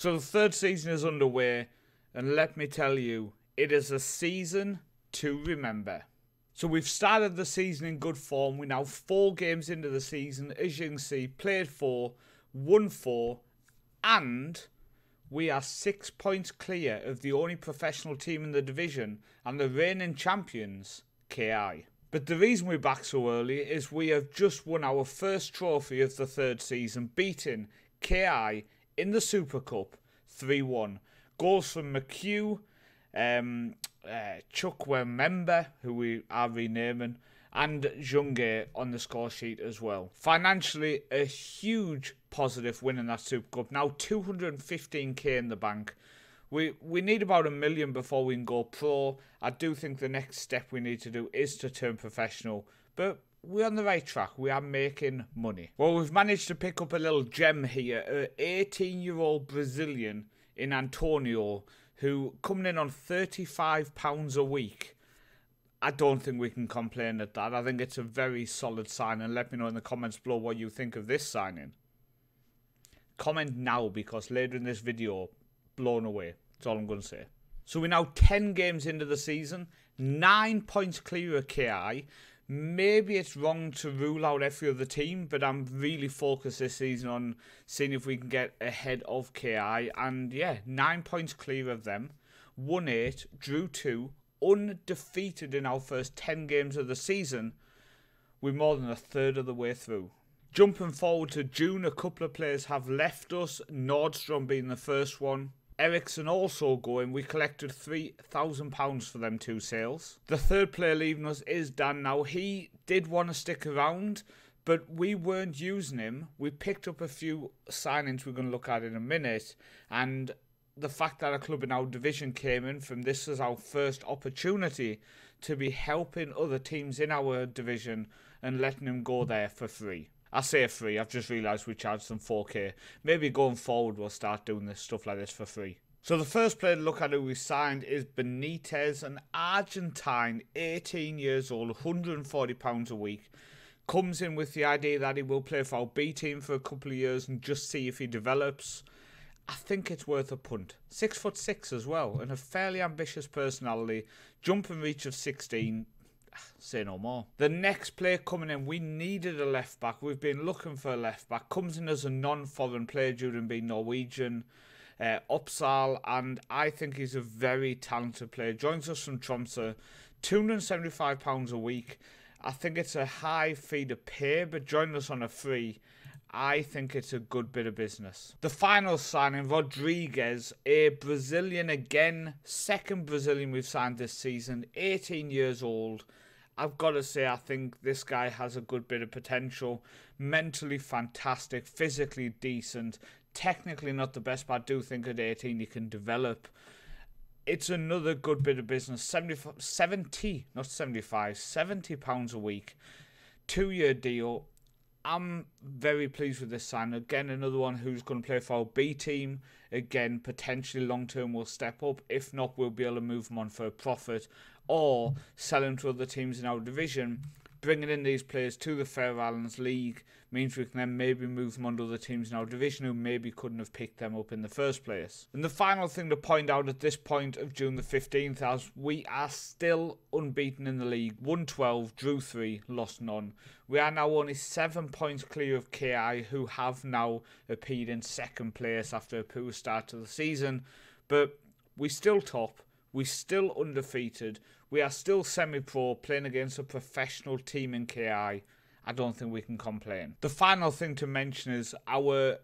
So the third season is underway, and let me tell you, it is a season to remember. So we've started the season in good form. We're now four games into the season. As you can see, played four, won four, and we are six points clear of the only professional team in the division and the reigning champions, KI. But the reason we're back so early is we have just won our first trophy of the third season, beating KI in the Super Cup 3 1. Goals from McHugh, um, uh, Chukwuemeka, who we are renaming, and Junge on the score sheet as well. Financially, a huge positive win in that Super Cup. Now 215k in the bank. We we need about a million before we can go pro. I do think the next step we need to do is to turn professional, but we're on the right track. We are making money. Well, we've managed to pick up a little gem here. An 18 year old Brazilian in Antonio who coming in on £35 a week. I don't think we can complain at that. I think it's a very solid sign. And let me know in the comments below what you think of this signing. Comment now because later in this video, blown away. That's all I'm going to say. So we're now 10 games into the season, 9 points clear of KI. Maybe it's wrong to rule out every other team, but I'm really focused this season on seeing if we can get ahead of KI. And yeah, 9 points clear of them. Won 8, drew 2, undefeated in our first 10 games of the season. We're more than a third of the way through. Jumping forward to June, a couple of players have left us, Nordstrom being the first one. Ericsson also going. We collected £3,000 for them two sales. The third player leaving us is Dan. Now, he did want to stick around, but we weren't using him. We picked up a few signings we're going to look at in a minute, and the fact that a club in our division came in from this is our first opportunity to be helping other teams in our division and letting them go there for free. I say free, I've just realised we charge them 4k. Maybe going forward we'll start doing this stuff like this for free. So the first player to look at who we signed is Benitez, an Argentine, 18 years old, £140 a week. Comes in with the idea that he will play for our B team for a couple of years and just see if he develops. I think it's worth a punt. Six foot six as well, and a fairly ambitious personality. Jump reach of 16 say no more. The next player coming in, we needed a left back. We've been looking for a left back. Comes in as a non-foreign player to being Norwegian. Uh, Upsal, and I think he's a very talented player. Joins us from Tromsø, £275 a week. I think it's a high fee to pay, but join us on a free. I think it's a good bit of business. The final signing, Rodriguez, a Brazilian again, second Brazilian we've signed this season, 18 years old. I've got to say, I think this guy has a good bit of potential. Mentally fantastic, physically decent, technically not the best, but I do think at 18 he can develop. It's another good bit of business. 70, 70 not 75, 70 pounds a week. Two year deal. I'm very pleased with this sign. Again, another one who's going to play for our B team. Again, potentially long term will step up. If not, we'll be able to move him on for a profit or sell him to other teams in our division. Bringing in these players to the Faroe Islands League means we can then maybe move them on to other teams in our division who maybe couldn't have picked them up in the first place. And the final thing to point out at this point of June the 15th, as we are still unbeaten in the league 112, drew 3, lost none. We are now only 7 points clear of KI, who have now appeared in second place after a poor start to the season. But we still top, we still undefeated. We are still semi-pro playing against a professional team in KI. I don't think we can complain. The final thing to mention is our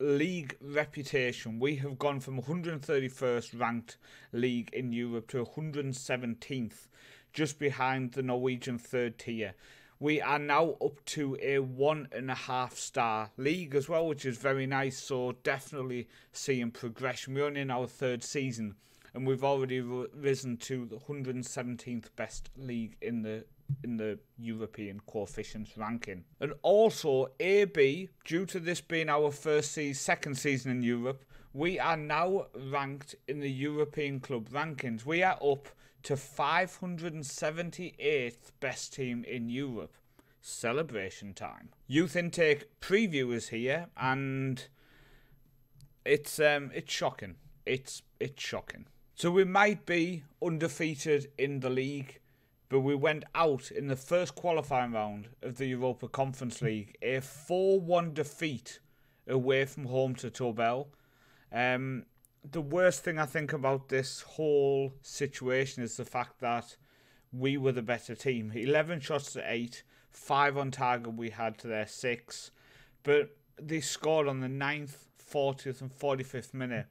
league reputation. We have gone from 131st ranked league in Europe to 117th, just behind the Norwegian third tier. We are now up to a one and a half star league as well, which is very nice. So definitely seeing progression. We're only in our third season and we've already risen to the 117th best league in the in the European coefficients ranking. And also AB, due to this being our first season, second season in Europe, we are now ranked in the European club rankings. We are up to 578th best team in Europe. Celebration time. Youth intake preview is here and it's um, it's shocking. It's it's shocking. So we might be undefeated in the league, but we went out in the first qualifying round of the Europa Conference League, a 4-1 defeat away from home to Tobel. Um, the worst thing I think about this whole situation is the fact that we were the better team. 11 shots to 8, 5 on target we had to their 6. But they scored on the 9th, 40th, and 45th minute.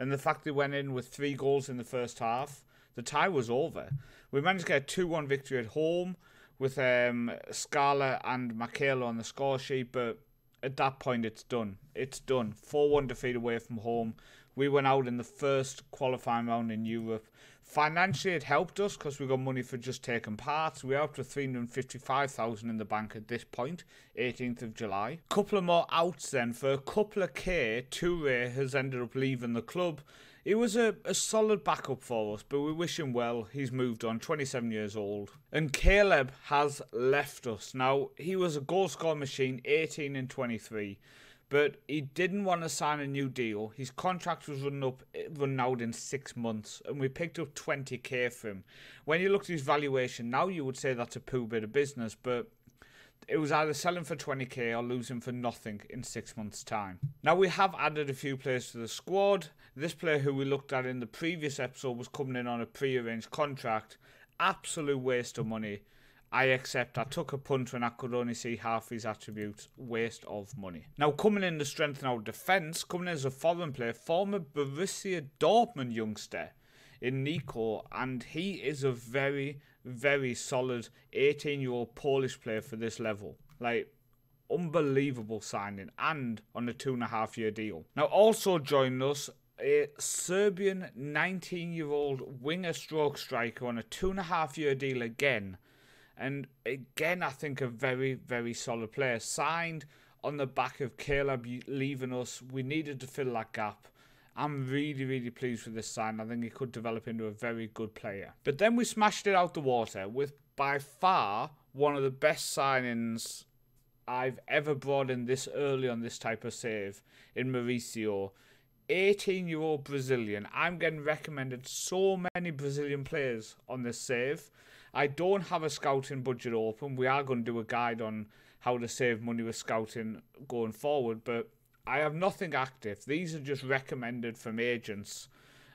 And the fact they went in with three goals in the first half, the tie was over. We managed to get a 2 1 victory at home with um, Scala and Michaela on the score sheet, but at that point, it's done. It's done. 4 1 defeat away from home. We went out in the first qualifying round in Europe. Financially, it helped us because we got money for just taking part. We're up to 355,000 in the bank at this point, 18th of July. Couple of more outs then. For a couple of K, Toure has ended up leaving the club. He was a, a solid backup for us, but we wish him well. He's moved on, 27 years old. And Caleb has left us. Now, he was a goal scoring machine, 18 and 23 but he didn't want to sign a new deal. His contract was running up, running out in six months, and we picked up 20k for him. When you look at his valuation now, you would say that's a poor bit of business, but it was either selling for 20k or losing for nothing in six months' time. Now we have added a few players to the squad. This player who we looked at in the previous episode was coming in on a pre-arranged contract. Absolute waste of money. I accept I took a punt when I could only see half his attributes. Waste of money. Now, coming in to strengthen our defence, coming in as a foreign player, former Borussia Dortmund youngster in Nico, and he is a very, very solid 18 year old Polish player for this level. Like, unbelievable signing and on a two and a half year deal. Now, also joining us, a Serbian 19 year old winger stroke striker on a two and a half year deal again and again, I think a very, very solid player. Signed on the back of Caleb leaving us. We needed to fill that gap. I'm really, really pleased with this sign. I think he could develop into a very good player. But then we smashed it out the water with by far one of the best signings I've ever brought in this early on this type of save in Mauricio. 18 year old Brazilian. I'm getting recommended so many Brazilian players on this save. I don't have a scouting budget open. We are going to do a guide on how to save money with scouting going forward, but I have nothing active. These are just recommended from agents.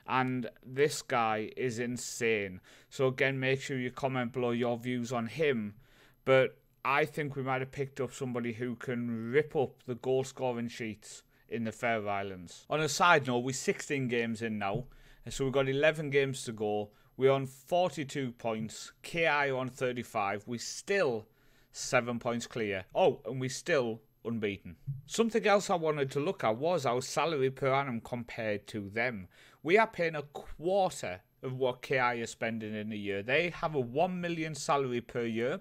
And this guy is insane. So, again, make sure you comment below your views on him. But I think we might have picked up somebody who can rip up the goal scoring sheets in the Faroe Islands. On a side note, we're 16 games in now. So we've got 11 games to go. We're on 42 points. KI on 35. We're still seven points clear. Oh, and we're still unbeaten. Something else I wanted to look at was our salary per annum compared to them. We are paying a quarter of what KI is spending in a year. They have a 1 million salary per year.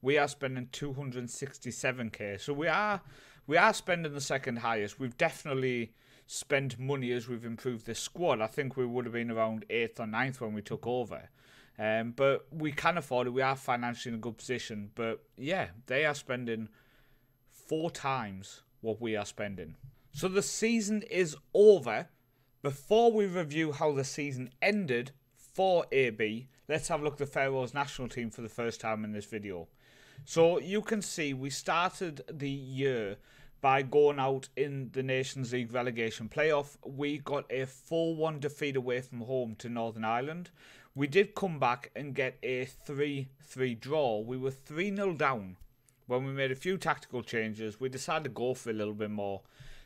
We are spending 267k. So we are we are spending the second highest. We've definitely spent money as we've improved the squad. I think we would have been around eighth or ninth when we took over. Um, but we can afford it. We are financially in a good position. But yeah, they are spending four times what we are spending. So the season is over. Before we review how the season ended for AB, let's have a look at the Faroes national team for the first time in this video. So you can see we started the year by going out in the Nations League relegation playoff. We got a 4 1 defeat away from home to Northern Ireland. We did come back and get a 3 3 draw. We were 3 0 down when we made a few tactical changes. We decided to go for a little bit more.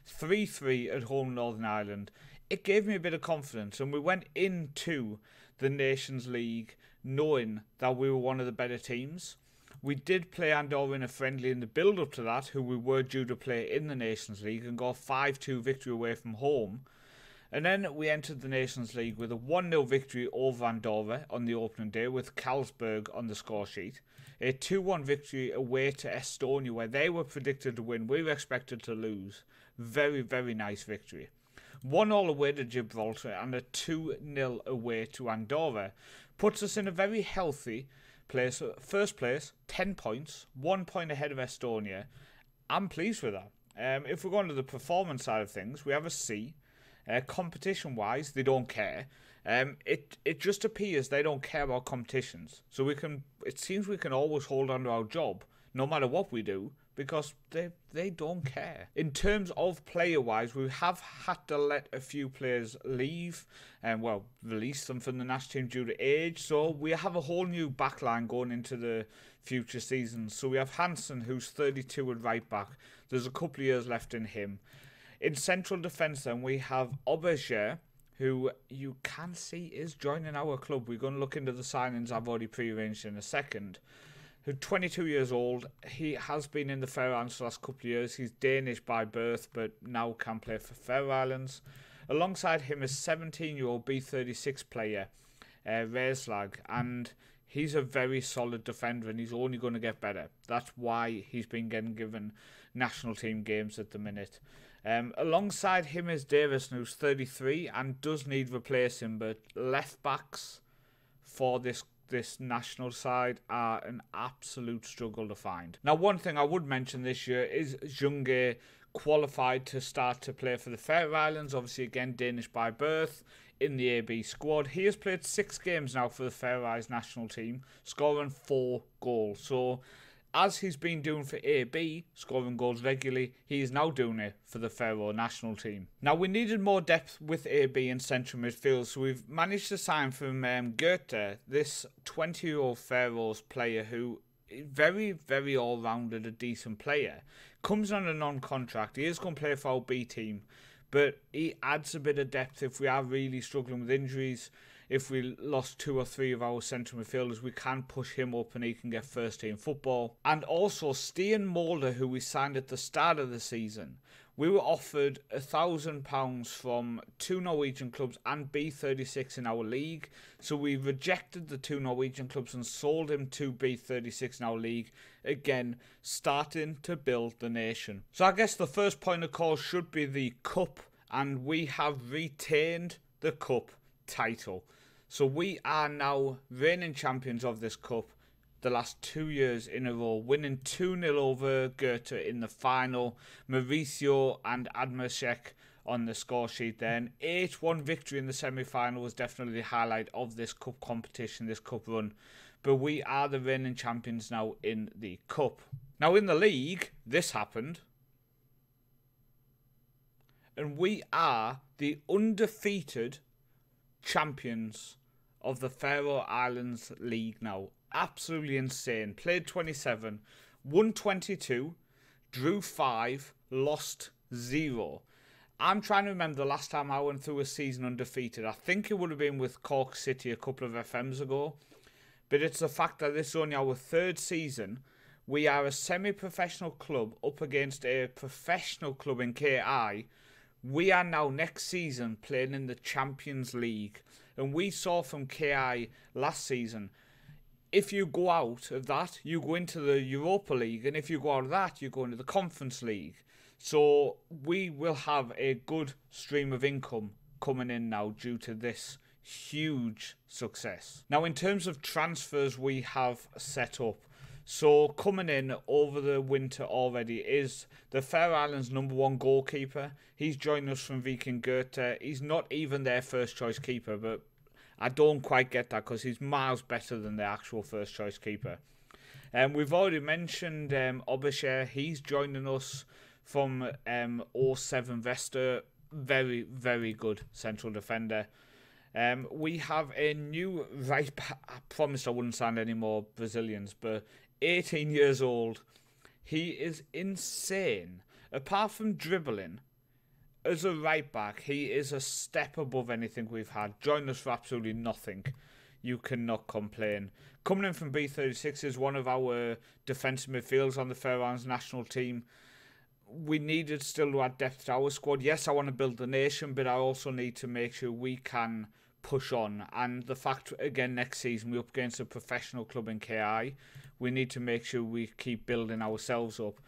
3 3 at home, Northern Ireland. It gave me a bit of confidence, and we went into the Nations League knowing that we were one of the better teams. We did play Andorra in a friendly in the build up to that, who we were due to play in the Nations League and got 5 2 victory away from home. And then we entered the Nations League with a 1 0 victory over Andorra on the opening day with Carlsberg on the score sheet. A 2 1 victory away to Estonia, where they were predicted to win. We were expected to lose. Very, very nice victory. 1 all away to Gibraltar and a 2 0 away to Andorra puts us in a very healthy place, first place, 10 points, one point ahead of Estonia. I'm pleased with that. Um, if we're going to the performance side of things, we have a C. Uh, competition wise, they don't care. Um, it it just appears they don't care about competitions. So we can. It seems we can always hold on to our job, no matter what we do, because they they don't care. In terms of player wise, we have had to let a few players leave and well release them from the national team due to age. So we have a whole new backline going into the future seasons. So we have Hansen, who's 32 at right back. There's a couple of years left in him. In central defence, then we have Auberger, who you can see is joining our club. We're going to look into the signings I've already pre-arranged in a second. Who's 22 years old. He has been in the Faroe Islands the last couple of years. He's Danish by birth, but now can play for Faroe Islands. Alongside him is 17-year-old B36 player, uh, Reslag, and he's a very solid defender, and he's only going to get better. That's why he's been getting given national team games at the minute. Um, alongside him is Davison, who's 33 and does need replacing, but left backs for this this national side are an absolute struggle to find. Now, one thing I would mention this year is Junge qualified to start to play for the Faroe Islands, obviously again Danish by birth in the AB squad. He has played six games now for the Faroe Islands national team, scoring four goals. So as he's been doing for AB, scoring goals regularly, he is now doing it for the Faroe national team. Now, we needed more depth with AB in central midfield, so we've managed to sign from um, Goethe, this 20 year old Faroes player who very, very all rounded, a decent player. Comes on a non contract. He is going to play for our B team, but he adds a bit of depth if we are really struggling with injuries if we lost two or three of our central midfielders, we can push him up and he can get first team football. And also, Stian Mulder, who we signed at the start of the season, we were offered a thousand pounds from two Norwegian clubs and B36 in our league. So we rejected the two Norwegian clubs and sold him to B36 in our league. Again, starting to build the nation. So I guess the first point of call should be the cup, and we have retained the cup title. So we are now reigning champions of this cup the last two years in a row, winning 2 0 over Goethe in the final. Mauricio and Admashek on the score sheet then. 8 1 victory in the semi final was definitely the highlight of this cup competition, this cup run. But we are the reigning champions now in the cup. Now, in the league, this happened. And we are the undefeated champions of the Faroe Islands League now. Absolutely insane. Played 27, won 22, drew 5, lost 0. I'm trying to remember the last time I went through a season undefeated. I think it would have been with Cork City a couple of FMs ago. But it's the fact that this is only our third season. We are a semi professional club up against a professional club in KI. We are now next season playing in the Champions League. And we saw from KI last season, if you go out of that, you go into the Europa League, and if you go out of that, you go into the Conference League. So we will have a good stream of income coming in now due to this huge success. Now, in terms of transfers, we have set up so coming in over the winter already is the Faroe Islands number one goalkeeper. He's joined us from Viking Goethe. He's not even their first choice keeper, but I don't quite get that because he's miles better than their actual first choice keeper. And um, we've already mentioned um, Auberger. He's joining us from um, 07 Vestur. Very, very good central defender. Um, we have a new right. I promised I wouldn't sign any more Brazilians, but 18 years old. He is insane. Apart from dribbling, as a right back, he is a step above anything we've had. Joined us for absolutely nothing. You cannot complain. Coming in from B36 is one of our defensive midfielders on the Islands national team. We needed still to add depth to our squad. Yes, I want to build the nation, but I also need to make sure we can push on. And the fact, again, next season we're up against a professional club in KI, we need to make sure we keep building ourselves up.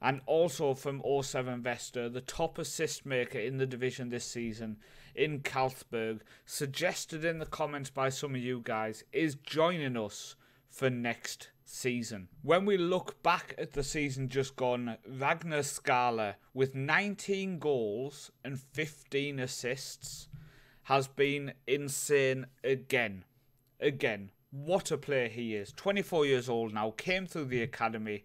And also from 07 Vestur, the top assist maker in the division this season in Carlsberg, suggested in the comments by some of you guys, is joining us for next season. When we look back at the season just gone, Ragnar Skarla with 19 goals and 15 assists has been insane again. Again. What a player he is. 24 years old now, came through the academy.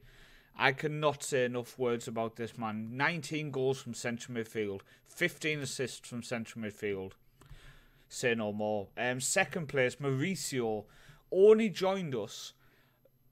I cannot say enough words about this man. 19 goals from central midfield, 15 assists from central midfield. Say no more. Um, second place, Mauricio only joined us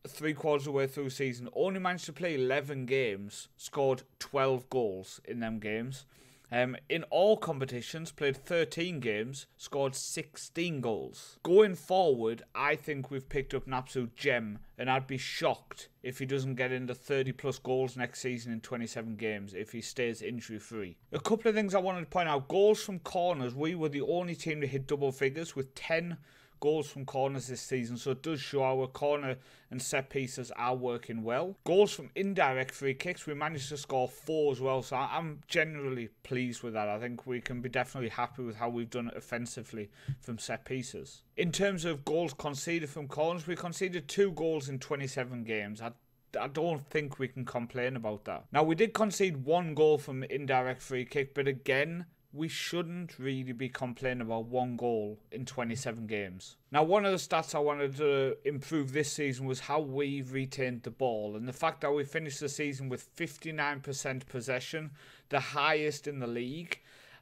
three quarters of the way through season, only managed to play 11 games, scored 12 goals in them games. Um, in all competitions, played 13 games, scored 16 goals. Going forward, I think we've picked up an absolute gem, and I'd be shocked if he doesn't get into 30 plus goals next season in 27 games if he stays injury free. A couple of things I wanted to point out goals from corners, we were the only team to hit double figures with 10 goals from corners this season, so it does show our corner and set pieces are working well. Goals from indirect free kicks, we managed to score four as well, so I'm generally pleased with that. I think we can be definitely happy with how we've done it offensively from set pieces. In terms of goals conceded from corners, we conceded two goals in 27 games. I I don't think we can complain about that. Now, we did concede one goal from indirect free kick, but again, we shouldn't really be complaining about one goal in 27 games. Now, one of the stats I wanted to improve this season was how we retained the ball, and the fact that we finished the season with 59% possession, the highest in the league.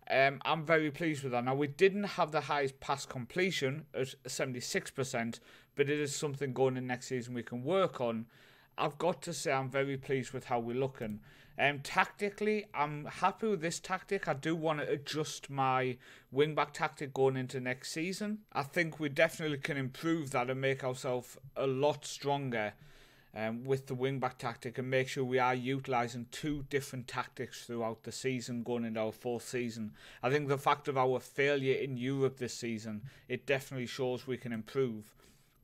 Um, I'm very pleased with that. Now, we didn't have the highest pass completion at 76%, but it is something going in next season we can work on. I've got to say, I'm very pleased with how we're looking. Um, tactically, I'm happy with this tactic. I do want to adjust my wingback tactic going into next season. I think we definitely can improve that and make ourselves a lot stronger um, with the wingback tactic and make sure we are utilising two different tactics throughout the season going into our fourth season. I think the fact of our failure in Europe this season, it definitely shows we can improve.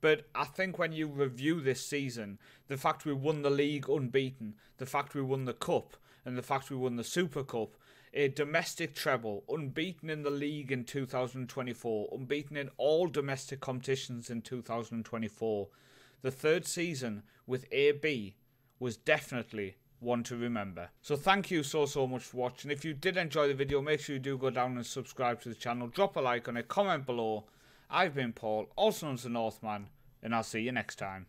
But I think when you review this season, the fact we won the league unbeaten, the fact we won the cup, and the fact we won the Super Cup, a domestic treble, unbeaten in the league in 2024, unbeaten in all domestic competitions in 2024. The third season with AB was definitely one to remember. So thank you so so much for watching. If you did enjoy the video, make sure you do go down and subscribe to the channel. Drop a like on it, comment below I've been Paul, also known as the Northman, and I'll see you next time.